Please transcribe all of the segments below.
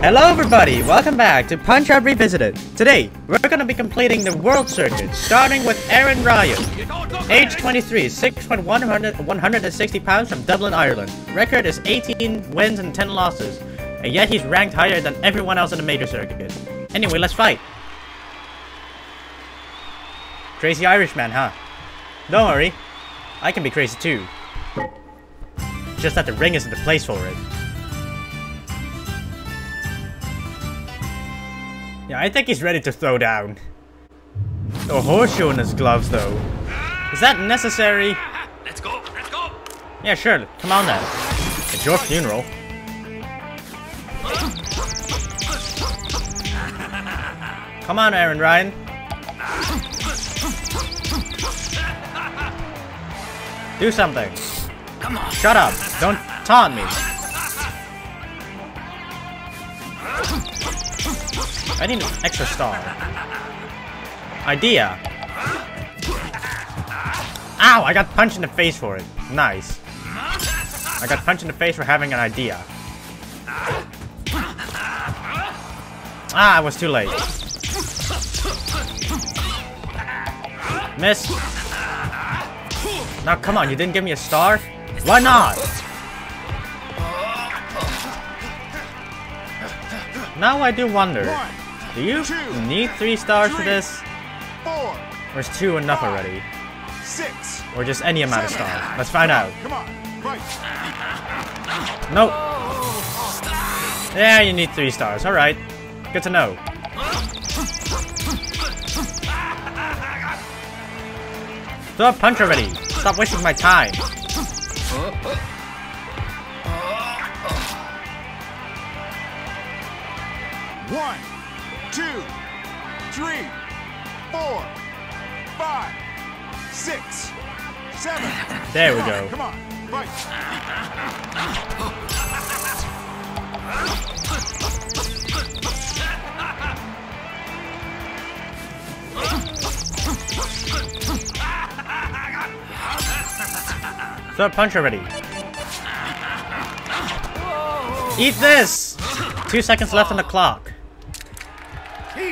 Hello everybody, welcome back to Punch Out Revisited. Today, we're gonna be completing the World Circuit, starting with Aran Ryan. Age 23, 6 foot 100, 160 pounds from Dublin, Ireland. Record is 18 wins and 10 losses. And yet he's ranked higher than everyone else in the major circuit. Anyway, let's fight. Crazy Irishman, huh? Don't worry, I can be crazy too. Just that the ring isn't the place for it. Yeah, I think he's ready to throw down. A horseshoe in his gloves, though. Is that necessary? Let's go, let's go. Yeah, sure. Come on then. It's your funeral. Come on, Aran Ryan. Do something. Come on. Shut up. Don't taunt me. I need an extra star. Idea. Ow! I got punched in the face for it. Nice. I got punched in the face for having an idea. Ah, I was too late. Miss. Now come on, you didn't give me a star? Why not? Now I do wonder. Do you need three stars for this? Four, Or is two enough already? six. Or just any amount of stars? Let's find out. Come on, fight. Nope. Yeah, you need three stars. Alright. Good to know. Throw a punch already. Stop wasting my time. One, two, three, four, five, six, seven. There we go. Come on, fight. A punch already. Eat this! Two seconds left on the clock.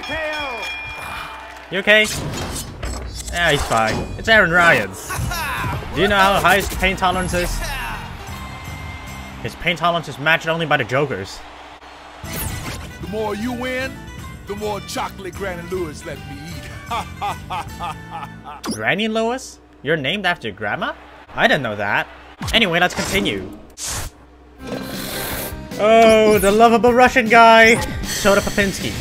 TKO. You okay? Yeah, he's fine. It's Aran Ryan. Do you know how high his pain tolerance is? His pain tolerance is matched only by the Jokers. The more you win, the more chocolate Granny Louis let me eat. Granny Louis? You're named after your grandma? I didn't know that. Anyway, let's continue. Oh, the lovable Russian guy, Soda Popinski.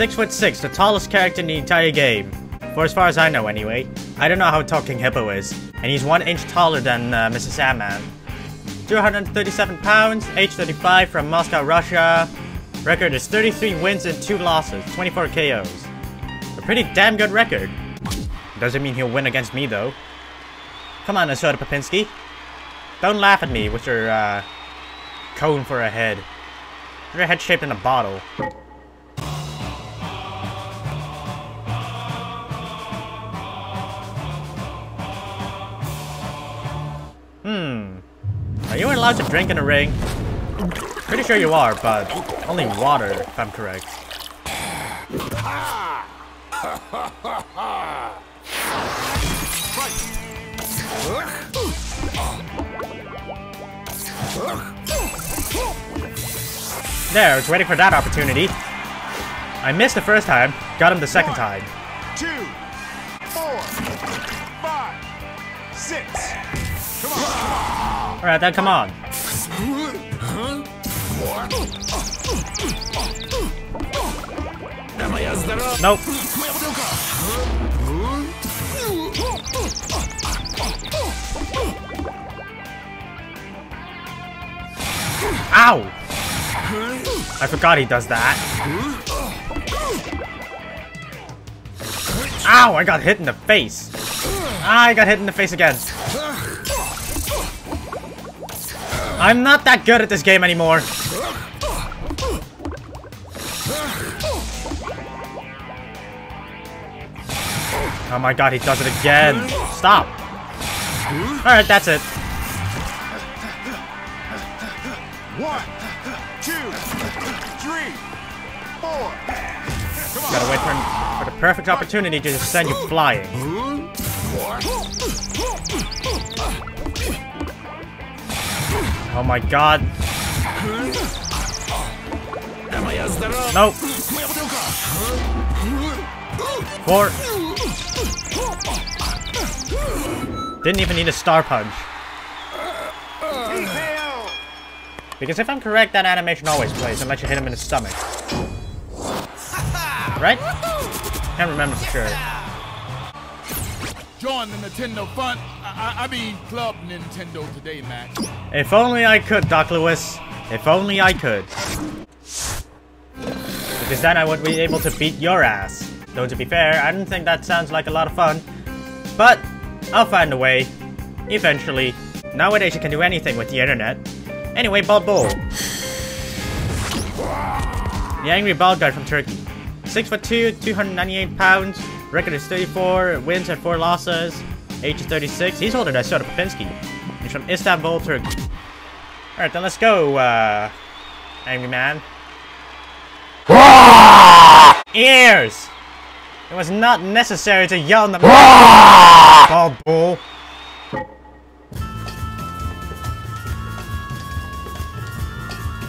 Six foot six, the tallest character in the entire game. For as far as I know, anyway. I don't know how tall King Hippo is, and he's one inch taller than uh, Mrs. Sandman. 237 pounds, age 35 from Moscow, Russia. Record is 33 wins and 2 losses, 24 KOs. A pretty damn good record. Doesn't mean he'll win against me, though. Come on, Ashota Popinski. Don't laugh at me with your, uh, cone for a head. Your head shaped in a bottle. Allowed to drink in a ring? Pretty sure you are, but only water, if I'm correct. There, I was waiting for that opportunity. I missed the first time, got him the second time. Two, four, five, six. Come on. Alright, then come on. Nope. Ow! I forgot he does that. Ow! I got hit in the face. I got hit in the face again. I'm not that good at this game anymore. Oh my god, he does it again. Stop. Alright, that's it. One, two, three, four. Gotta wait for, for the perfect opportunity to just send you flying. Oh my god. Nope. Four. Didn't even need a star punch. Because if I'm correct, that animation always plays unless you hit him in the stomach. Right? Can't remember for sure. Join the Nintendo fun. I, I, mean, Club Nintendo today, man. If only I could, Doc Louis. If only I could. Because then I would be able to beat your ass. Though to be fair, I don't think that sounds like a lot of fun. But, I'll find a way. Eventually. Nowadays you can do anything with the internet. Anyway, Bald Bull. The angry bald guy from Turkey. 6 foot 2, 298 pounds. Record is 34, wins and 4 losses. Age is 36. He's older than Soda Popinski. He's from Istanbul, Turkey. Alright, then let's go, uh... Angry man. Ears! It was not necessary to yell in the Bald bull.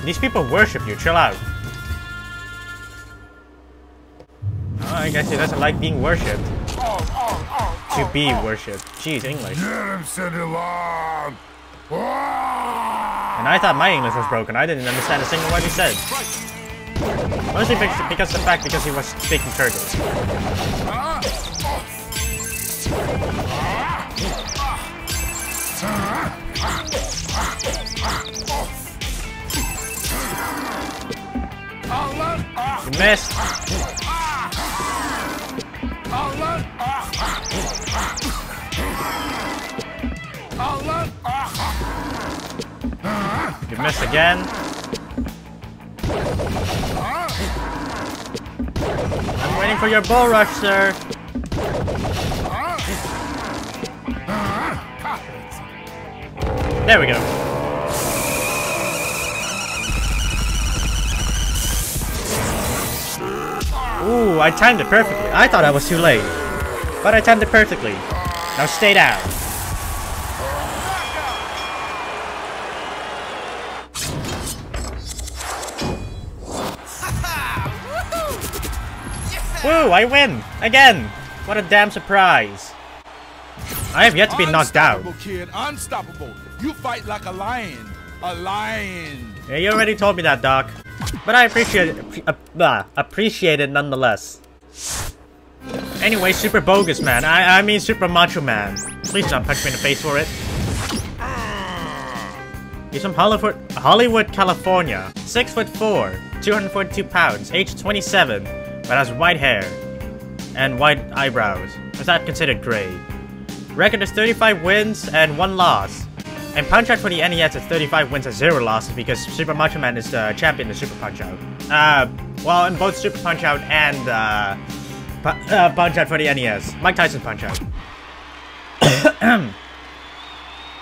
These people worship you, chill out. Oh, I guess he doesn't like being worshipped. To be oh, oh. worshipped. Jeez, English. Get him, Cinderlong! And I thought my English was broken. I didn't understand a single word he said. Mostly bec- because the fact because he was speaking Turkish. You missed. Ah. You missed again. I'm waiting for your bull rush, sir. There we go. Ooh, I timed it perfectly. I thought I was too late. But I timed it perfectly. Now stay down. Woo, I win! Again! What a damn surprise. I have yet to be knocked out. Unstoppable, kid. Unstoppable. You fight like a lion. A lion. Yeah, you already told me that, Doc. But I appreciate it, appre- uh, appreciate it nonetheless. Anyway, Super Bogus Man. I, I mean Super Macho Man. Please don't punch me in the face for it. He's from Hollywood, Hollywood, California. 6 foot 4, 242 pounds, age 27, but has white hair and white eyebrows. Is that considered gray? Record is 35 wins and 1 loss. And Punch Out for the NES is 35 wins and 0 losses because Super Macho Man is the champion of Super Punch Out. Uh, well, in both Super Punch Out and uh, Pu- uh, Punch Out for the NES. Mike Tyson Punch Out.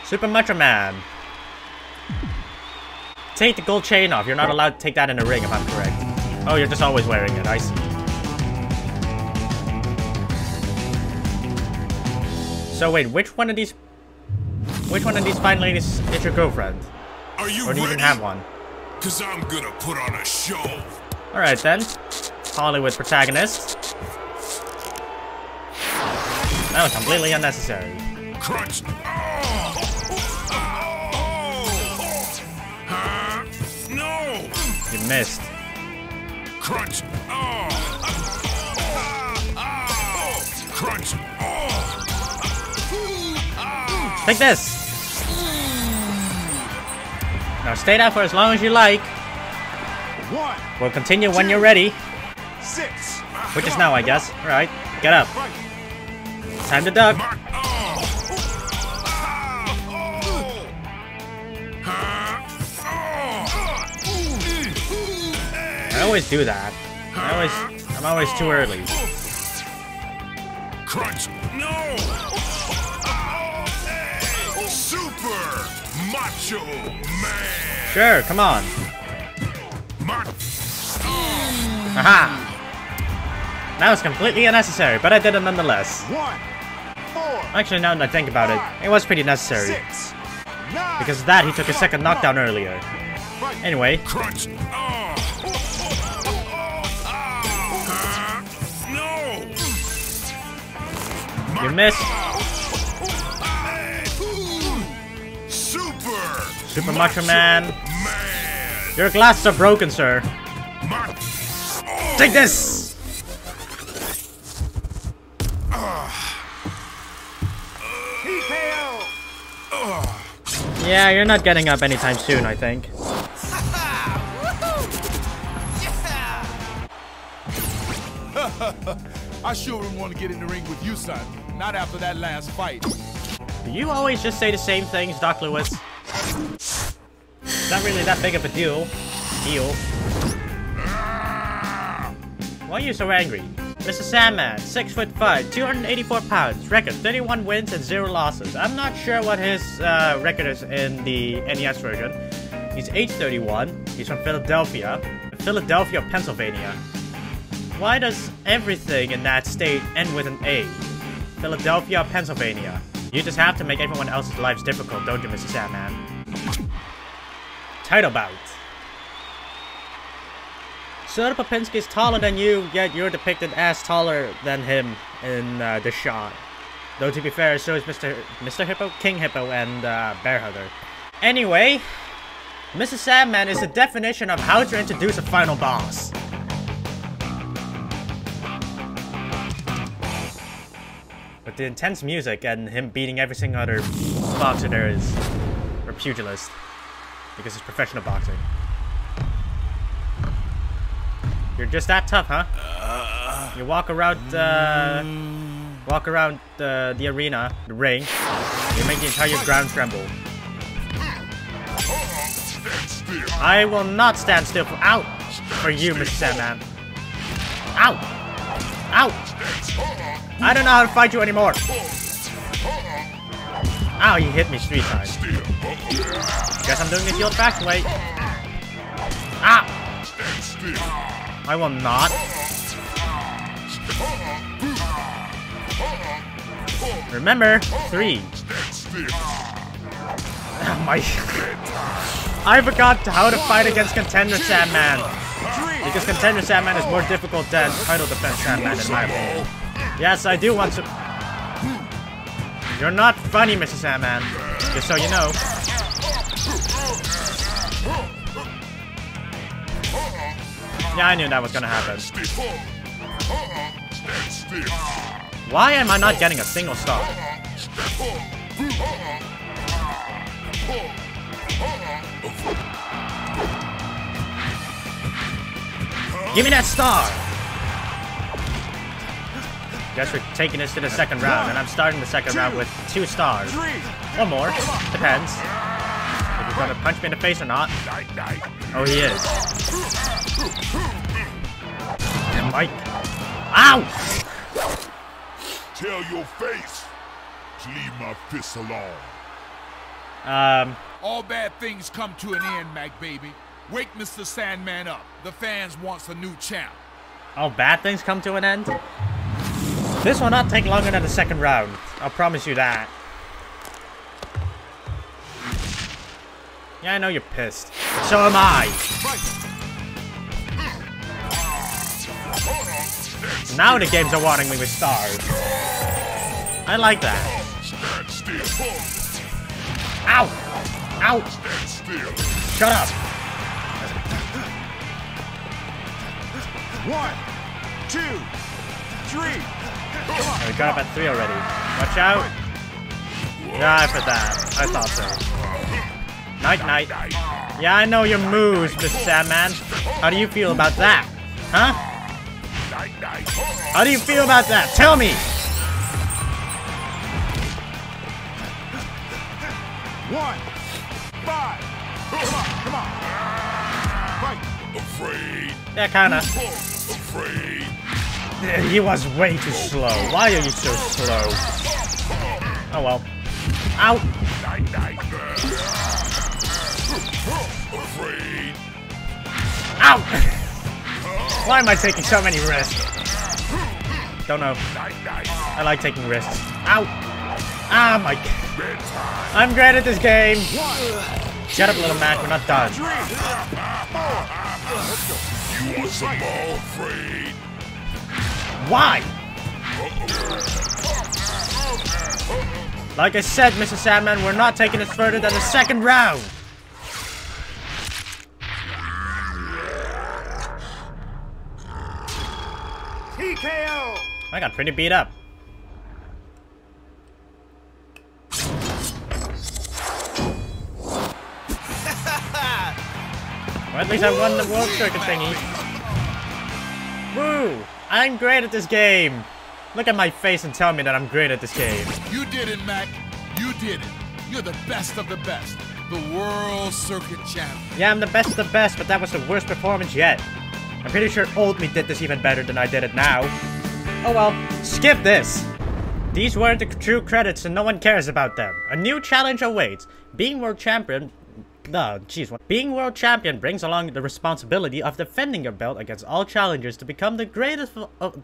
Super Macho Man. Take the gold chain off. You're not allowed to take that in the ring if I'm correct. Oh, you're just always wearing it. I see. So wait, which one of these... Which one of these fine ladies is your girlfriend? Are you Or do you even have one? Cause I'm gonna put on a show. Alright then. Hollywood protagonist. That was completely unnecessary. Crunch. Oh! Oh! Huh? No! You missed. Crunch. Oh! Oh! Crunch. Take this! Now stay down for as long as you like. We'll continue when you're ready. Which is now, I guess. Alright, get up. Time to duck. I always do that. I always... I'm always too early. Crunch! Macho Man! Sure, come on. Aha! That was completely unnecessary, but I did it nonetheless. One, four, Actually, now that I think about it, it was pretty necessary. six, nine. Because of that, he took a second knockdown earlier. Anyway, Crunch. Oh. Uh, no. you missed. Super. Super Macho Man. Man. Your glasses are broken, sir. Take this! Yeah, you're not getting up anytime soon, I think. I sure wouldn't want to get in the ring with you, son. Not after that last fight. Do you always just say the same things, Doc Louis? It's not really that big of a deal. Deal. Why are you so angry? Mr. Sandman, 6 foot 5, 284 pounds, record 31 wins and 0 losses. I'm not sure what his uh, record is in the NES version. He's age 31, he's from Philadelphia, Philadelphia, Pennsylvania. Why does everything in that state end with an A? Philadelphia, Pennsylvania. You just have to make everyone else's lives difficult, don't you, Mr. Sandman? Title bout. Soda Popinski is taller than you, yet you're depicted as taller than him in uh, the shot. Though to be fair, so is Mr. Mr. Hippo, King Hippo, and uh, Bear Hugger. Anyway, Mr. Sandman is the definition of how to introduce a final boss. With the intense music and him beating every single other boxer there is, or pugilist, because it's professional boxing. You're just that tough, huh? You walk around, uh, walk around the, the arena, the ring. You make the entire ground tremble. I will not stand still for out for you, Mr. Sandman. Ow! Ow! I don't know how to fight you anymore. Ow, you hit me three times. Guess I'm doing the old-fashioned way. Ow! I will not. Remember, three. Oh my. I forgot how to fight against Contender Sandman. Because Contender Sandman is more difficult than Title Defense Sandman in my opinion. Yes, I do want to. You're not funny, Mr. Sandman. Just so you know. Yeah, I knew that was gonna happen. Why am I not getting a single star? Give me that star! Guess we're taking this to the second round, and I'm starting the second round with two stars. Or more. Depends. If he's gonna punch me in the face or not. Oh, he is. And Mike. Ow! Tell your face to leave my fists alone. Um, All bad things come to an end, Mac baby. Wake Mr. Sandman up. The fans wants a new champ. all bad things come to an end? This will not take longer than the second round. I'll promise you that. Yeah, I know you're pissed. So am I. Now the game's awarding me with stars. I like that. Ow! Ow! Shut up! One, two, three. Oh, we got up at three already. Watch out! Yeah, for that. I thought so. Night, night. Yeah, I know your moves, Mr. Sandman. How do you feel about that? Huh? Night, night. How do you feel about that? Tell me! One, five. Come on, come on. Fight. Afraid. Yeah, kinda. Afraid. He was way too slow. Why are you so slow? Oh well. Night. Ow! Why am I taking so many risks? Don't know. I like taking risks. Ow! Ah, my... I'm great at this game. Shut up, little Mac. We're not done. You more, Fred? Why? Like I said, Mr. Sandman, we're not taking this further than the second round. TKO. I got pretty beat up. Or at least I won the World Circuit thingy. Woo! I'm great at this game! Look at my face and tell me that I'm great at this game. You did it, Mac. You did it. You're the best of the best. The World Circuit Champion. Yeah, I'm the best of the best, but that was the worst performance yet. I'm pretty sure Old Me did this even better than I did it now. Oh well, skip this. These weren't the true credits and no one cares about them. A new challenge awaits. Being world champion... No, jeez. Being world champion brings along the responsibility of defending your belt against all challengers to become the greatest of...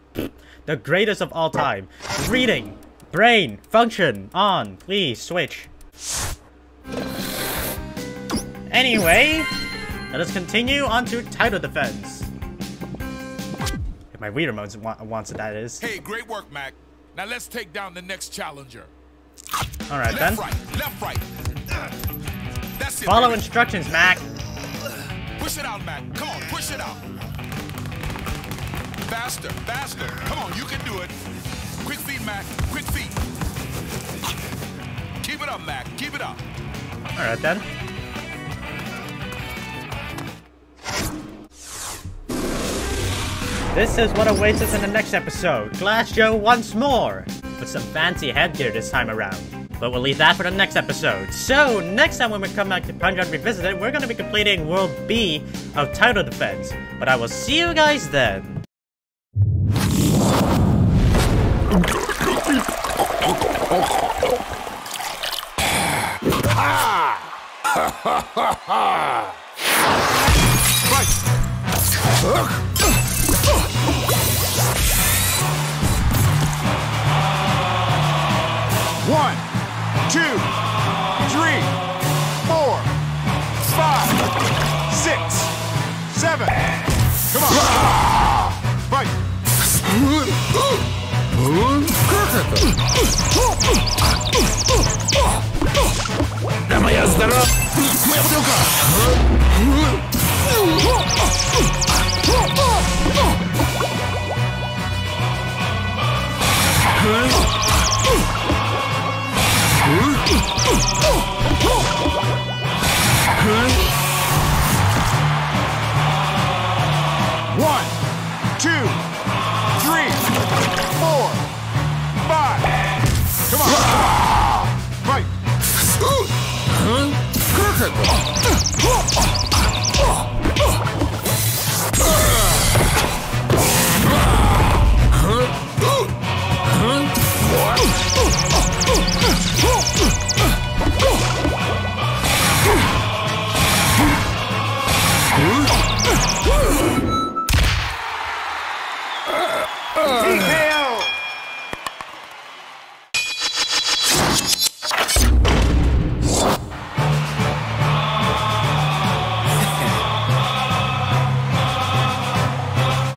the greatest of all time. Reading. Brain. Function. On. Please, switch. Anyway, let us continue on to title defense. If my Wii remote wa- wants it, that is. Hey, great work, Mac. Now let's take down the next challenger. Alright Left, then. right, left, right. Follow instructions, Mac. Push it out, Mac. Come on, push it out. Faster, faster. Come on, you can do it. Quick feet, Mac. Quick feet. Keep it up, Mac. Keep it up. Alright then. This is what awaits us in the next episode. Glass Joe once more! With some fancy headgear this time around. But we'll leave that for the next episode. So, next time when we come back to Punch Out Revisited, we're gonna be completing World B of Title Defense. But I will see you guys then. One, two, three, four, five, six, seven. Come on. Fight. Huh!